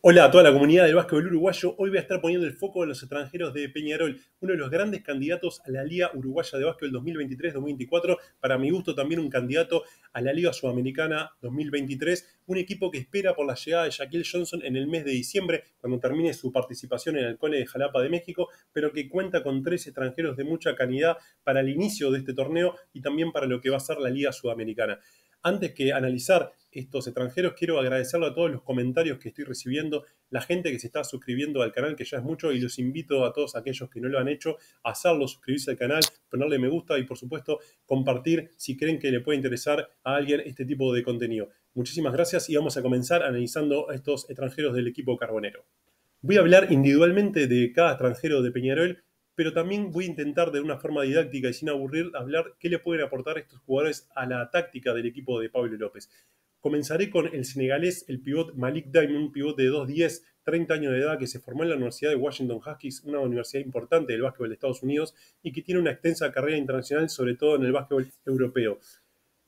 Hola a toda la comunidad del básquetbol uruguayo. Hoy voy a estar poniendo el foco en los extranjeros de Peñarol, uno de los grandes candidatos a la Liga Uruguaya de Básquetbol 2023-2024. Para mi gusto, también un candidato a la Liga Sudamericana 2023. Un equipo que espera por la llegada de Shaquille Johnson en el mes de diciembre, cuando termine su participación en el Cole de Jalapa de México, pero que cuenta con tres extranjeros de mucha calidad para el inicio de este torneo y también para lo que va a ser la Liga Sudamericana. Antes que analizar estos extranjeros, quiero agradecerle a todos los comentarios que estoy recibiendo, la gente que se está suscribiendo al canal, que ya es mucho, y los invito a todos aquellos que no lo han hecho a hacerlo, suscribirse al canal, ponerle me gusta y por supuesto compartir si creen que le puede interesar a alguien este tipo de contenido. Muchísimas gracias y vamos a comenzar analizando a estos extranjeros del equipo carbonero. Voy a hablar individualmente de cada extranjero de Peñarol pero también voy a intentar de una forma didáctica y sin aburrir hablar qué le pueden aportar estos jugadores a la táctica del equipo de Pablo López. Comenzaré con el senegalés, el pivot Malik Diamond, un pivot de 2'10, 30 años de edad que se formó en la Universidad de Washington Huskies, una universidad importante del básquetbol de Estados Unidos y que tiene una extensa carrera internacional, sobre todo en el básquetbol europeo.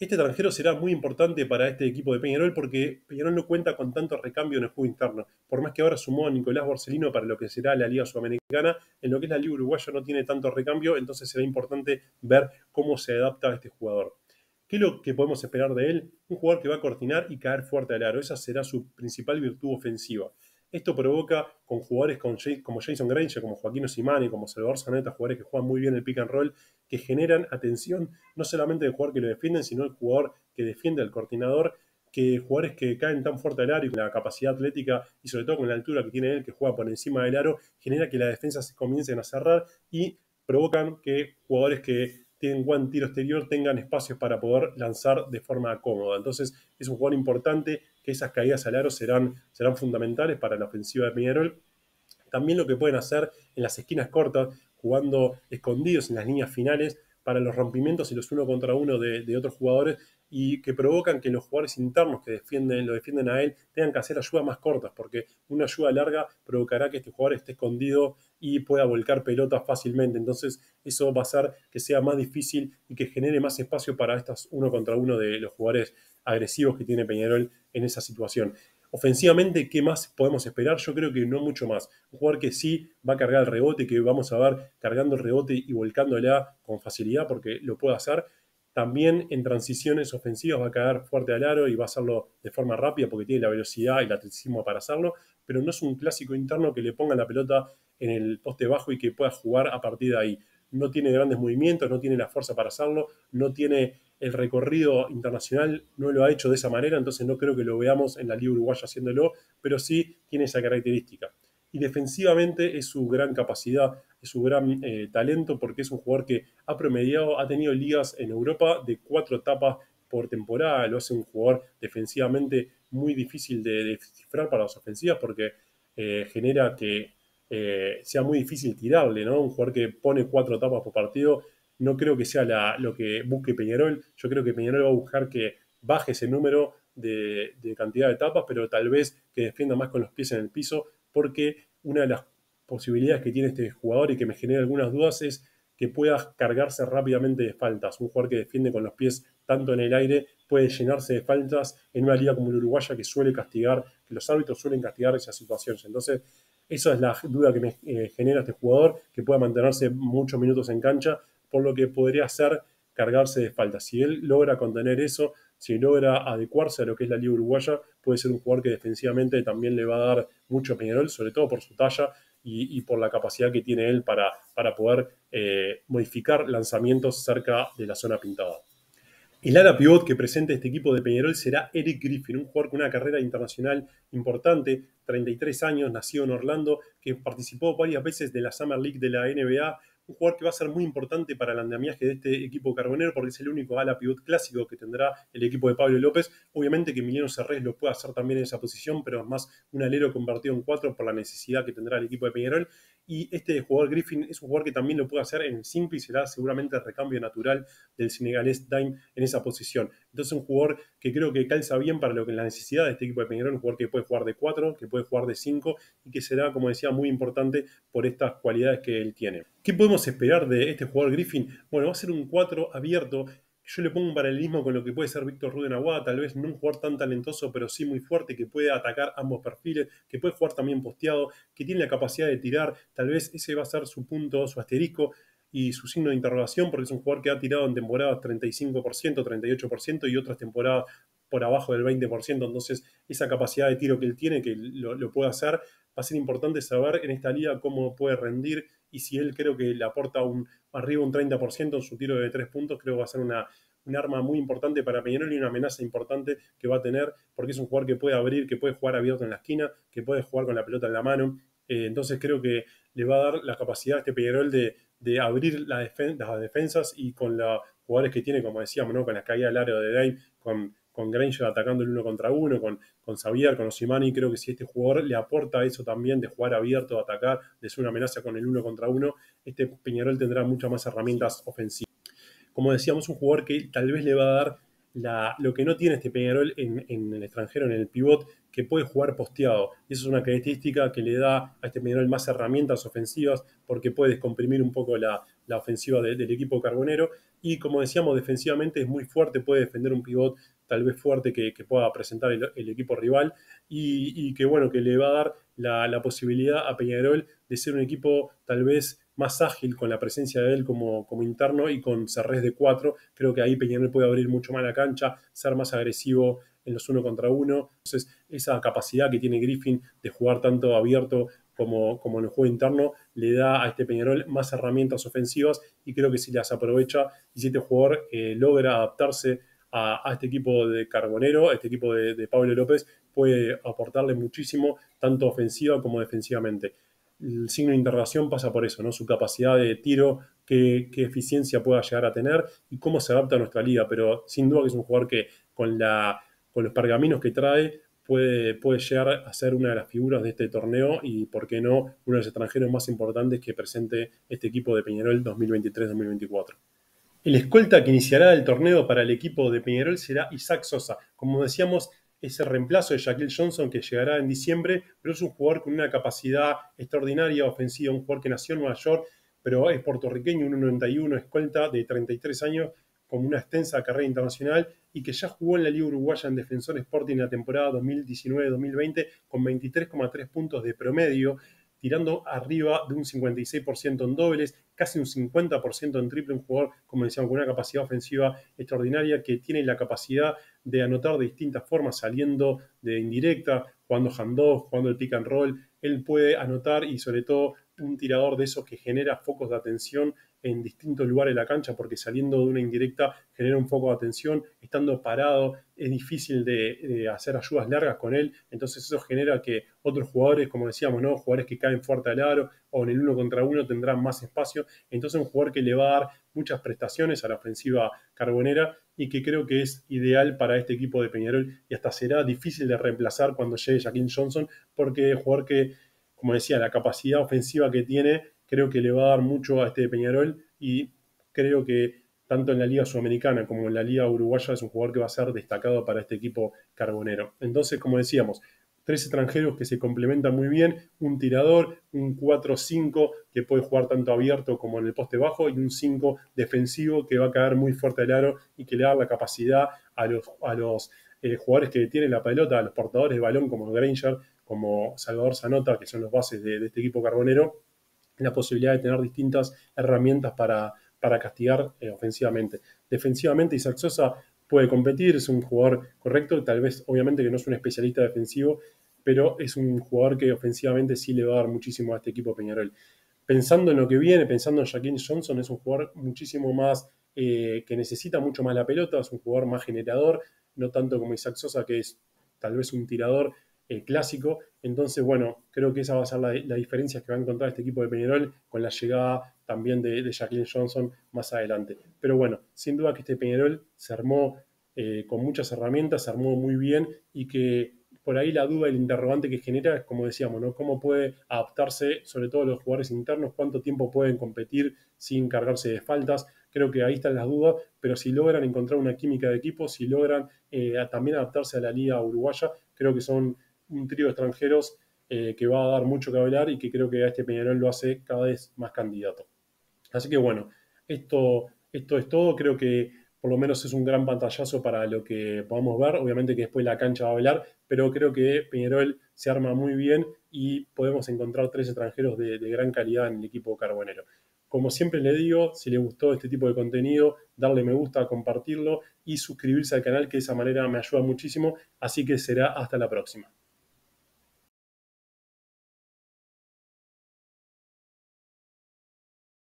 Este extranjero será muy importante para este equipo de Peñarol porque Peñarol no cuenta con tanto recambio en el juego interno. Por más que ahora sumó a Nicolás Borsellino para lo que será la Liga Sudamericana, en lo que es la Liga Uruguaya no tiene tanto recambio, entonces será importante ver cómo se adapta a este jugador. ¿Qué es lo que podemos esperar de él? Un jugador que va a coordinar y caer fuerte al aro. Esa será su principal virtud ofensiva. Esto provoca con jugadores como Jason Granger, como Joaquín Osimani, como Salvador Zaneta, jugadores que juegan muy bien el pick and roll, que generan atención no solamente del jugador que lo defienden, sino del jugador que defiende al coordinador, que jugadores que caen tan fuerte al aro y con la capacidad atlética y sobre todo con la altura que tiene él, que juega por encima del aro, genera que la defensa se comiencen a cerrar y provocan que jugadores que buen tiro exterior tengan espacios para poder lanzar de forma cómoda. Entonces es un jugador importante que esas caídas al aro serán, serán fundamentales para la ofensiva de Peñarol. También lo que pueden hacer en las esquinas cortas, jugando escondidos en las líneas finales, para los rompimientos y los uno contra uno de, otros jugadores y que provocan que los jugadores internos que defienden, lo defienden a él tengan que hacer ayudas más cortas, porque una ayuda larga provocará que este jugador esté escondido y pueda volcar pelotas fácilmente. Entonces, eso va a hacer que sea más difícil y que genere más espacio para estas uno contra uno de los jugadores agresivos que tiene Peñarol en esa situación. Ofensivamente, ¿qué más podemos esperar? Yo creo que no mucho más. Un jugador que sí va a cargar el rebote, que vamos a ver cargando el rebote y volcándola con facilidad porque lo puede hacer. También en transiciones ofensivas va a caer fuerte al aro y va a hacerlo de forma rápida porque tiene la velocidad y el atleticismo para hacerlo, pero no es un clásico interno que le ponga la pelota en el poste bajo y que pueda jugar a partir de ahí. No tiene grandes movimientos, no tiene la fuerza para hacerlo, no tiene el recorrido internacional no lo ha hecho de esa manera, entonces no creo que lo veamos en la Liga Uruguaya haciéndolo, pero sí tiene esa característica. Y defensivamente es su gran capacidad, su gran eh, talento, porque es un jugador que ha promediado, ha tenido ligas en Europa de cuatro etapas por temporada, lo hace un jugador defensivamente muy difícil de descifrar para las ofensivas, porque eh, genera que eh, sea muy difícil tirarle, ¿no? Un jugador que pone cuatro etapas por partido no creo que sea lo que busque Peñarol. Yo creo que Peñarol va a buscar que baje ese número de, cantidad de etapas, pero tal vez que defienda más con los pies en el piso, porque una de las posibilidades que tiene este jugador y que me genera algunas dudas es que pueda cargarse rápidamente de faltas. Un jugador que defiende con los pies tanto en el aire puede llenarse de faltas en una liga como la uruguaya que suele castigar, que los árbitros suelen castigar esas situaciones. Entonces, esa es la duda que me eh, genera este jugador, que pueda mantenerse muchos minutos en cancha por lo que podría ser cargarse de falta. Si él logra contener eso, si logra adecuarse a lo que es la Liga Uruguaya, puede ser un jugador que defensivamente también le va a dar mucho a Peñarol, sobre todo por su talla y, por la capacidad que tiene él para, para poder eh, modificar lanzamientos cerca de la zona pintada. El ala pivot que presenta este equipo de Peñarol será Eric Griffin, un jugador con una carrera internacional importante, 33 años, nacido en Orlando, que participó varias veces de la Summer League de la NBA un jugador que va a ser muy importante para el andamiaje de este equipo carbonero porque es el único ala pivot clásico que tendrá el equipo de Pablo López. Obviamente que Emiliano Serrés lo puede hacer también en esa posición, pero es más un alero convertido en cuatro por la necesidad que tendrá el equipo de Peñarol. Y este jugador Griffin es un jugador que también lo puede hacer en el simple y será seguramente el recambio natural del senegalés Dime en esa posición. Entonces un jugador que creo que calza bien para lo que es la necesidad de este equipo de Peñarol, un jugador que puede jugar de cuatro, que puede jugar de cinco y que será, como decía, muy importante por estas cualidades que él tiene. ¿Qué podemos esperar de este jugador Griffin? Bueno, va a ser un 4 abierto. yo le pongo un paralelismo con lo que puede ser Víctor Ruden Aguada, tal vez no un jugador tan talentoso, pero sí muy fuerte, que puede atacar ambos perfiles, que puede jugar también posteado, que tiene la capacidad de tirar, tal vez ese va a ser su punto, su asterisco y su signo de interrogación, porque es un jugador que ha tirado en temporadas 35%, 38% y otras temporadas por abajo del 20%, entonces esa capacidad de tiro que él tiene, que lo puede hacer, va a ser importante saber en esta liga cómo puede rendir y si él creo que le aporta un, arriba un 30% en su tiro de tres puntos, creo que va a ser una, un arma muy importante para Peñarol y una amenaza importante que va a tener, porque es un jugador que puede abrir, que puede jugar abierto en la esquina, que puede jugar con la pelota en la mano. Eh, entonces creo que le va a dar la capacidad a este Peñarol de, de abrir la las defensas y con los jugadores que tiene, como decíamos, ¿no? con la caída del área de Dave, con Granger atacando el uno contra uno, con, con Xavier, con Osimani, creo que si este jugador le aporta eso también de jugar abierto, de atacar, de ser una amenaza con el uno contra uno, este Peñarol tendrá muchas más herramientas ofensivas. Como decíamos, un jugador que tal vez le va a dar la, lo que no tiene este Peñarol en, en, el extranjero, en el pivot, que puede jugar posteado. Y eso es una característica que le da a este Peñarol más herramientas ofensivas porque puede descomprimir un poco la, la ofensiva de, del equipo carbonero. Y como decíamos, defensivamente es muy fuerte, puede defender un pivot tal vez fuerte que, pueda presentar el, equipo rival y, que bueno, que le va a dar la, posibilidad a Peñarol de ser un equipo tal vez más ágil con la presencia de él como, como interno y con Cerrés de 4. Creo que ahí Peñarol puede abrir mucho más la cancha, ser más agresivo en los uno contra uno. Entonces, esa capacidad que tiene Griffin de jugar tanto abierto como, como en el juego interno le da a este Peñarol más herramientas ofensivas y creo que si las aprovecha y si este jugador eh, logra adaptarse a, este equipo de Carbonero, a este equipo de, de, Pablo López, puede aportarle muchísimo, tanto ofensiva como defensivamente. El signo de interrogación pasa por eso, ¿no? Su capacidad de tiro, qué, qué, eficiencia pueda llegar a tener y cómo se adapta a nuestra liga. Pero sin duda que es un jugador que con, la, con los pergaminos que trae puede, puede llegar a ser una de las figuras de este torneo y, por qué no, uno de los extranjeros más importantes que presente este equipo de Peñarol 2023-2024. El escolta que iniciará el torneo para el equipo de Peñarol será Isaac Sosa. Como decíamos, es el reemplazo de Shaquille Johnson que llegará en diciembre, pero es un jugador con una capacidad extraordinaria ofensiva, un jugador que nació en Nueva York, pero es puertorriqueño, un 91 escolta de 33 años, con una extensa carrera internacional y que ya jugó en la Liga Uruguaya en Defensor Sporting en la temporada 2019-2020 con 23,3 puntos de promedio tirando arriba de un 56% en dobles, casi un 50% en triple, un jugador, como decíamos, con una capacidad ofensiva extraordinaria que tiene la capacidad de anotar de distintas formas, saliendo de indirecta, jugando handoff, jugando el pick and roll, él puede anotar y sobre todo un tirador de esos que genera focos de atención en distintos lugares de la cancha, porque saliendo de una indirecta genera un foco de atención, estando parado es difícil de, hacer ayudas largas con él, entonces eso genera que otros jugadores, como decíamos, ¿no? jugadores que caen fuerte al aro o en el uno contra uno tendrán más espacio, entonces un jugador que le va a dar muchas prestaciones a la ofensiva carbonera y que creo que es ideal para este equipo de Peñarol y hasta será difícil de reemplazar cuando llegue Jaquín Johnson, porque es jugador que, como decía, la capacidad ofensiva que tiene creo que le va a dar mucho a este Peñarol y creo que tanto en la Liga Sudamericana como en la Liga Uruguaya es un jugador que va a ser destacado para este equipo carbonero. Entonces, como decíamos, tres extranjeros que se complementan muy bien, un tirador, un 4-5 que puede jugar tanto abierto como en el poste bajo y un 5 defensivo que va a caer muy fuerte al aro y que le da la capacidad a los, a los eh, jugadores que tienen la pelota, a los portadores de balón como Granger, como Salvador Zanota, que son los bases de, de este equipo carbonero, la posibilidad de tener distintas herramientas para, para castigar eh, ofensivamente. Defensivamente, Isaac Sosa puede competir, es un jugador correcto, tal vez obviamente que no es un especialista defensivo, pero es un jugador que ofensivamente sí le va a dar muchísimo a este equipo Peñarol. Pensando en lo que viene, pensando en Jaquín Johnson, es un jugador muchísimo más eh, que necesita mucho más la pelota, es un jugador más generador, no tanto como Isaac Sosa, que es tal vez un tirador clásico. Entonces, bueno, creo que esa va a ser la, la, diferencia que va a encontrar este equipo de Peñarol con la llegada también de, de Jacqueline Johnson más adelante. Pero bueno, sin duda que este Peñarol se armó eh, con muchas herramientas, se armó muy bien y que por ahí la duda, el interrogante que genera es, como decíamos, ¿no? ¿Cómo puede adaptarse, sobre todo los jugadores internos? ¿Cuánto tiempo pueden competir sin cargarse de faltas? Creo que ahí están las dudas, pero si logran encontrar una química de equipo, si logran eh, también adaptarse a la liga uruguaya, creo que son un trío de extranjeros eh, que va a dar mucho que hablar y que creo que a este Peñarol lo hace cada vez más candidato. Así que bueno, esto, esto es todo. Creo que por lo menos es un gran pantallazo para lo que podamos ver. Obviamente que después la cancha va a velar, pero creo que Peñarol se arma muy bien y podemos encontrar tres extranjeros de, de gran calidad en el equipo carbonero. Como siempre le digo, si le gustó este tipo de contenido, darle me gusta, compartirlo y suscribirse al canal, que de esa manera me ayuda muchísimo. Así que será hasta la próxima.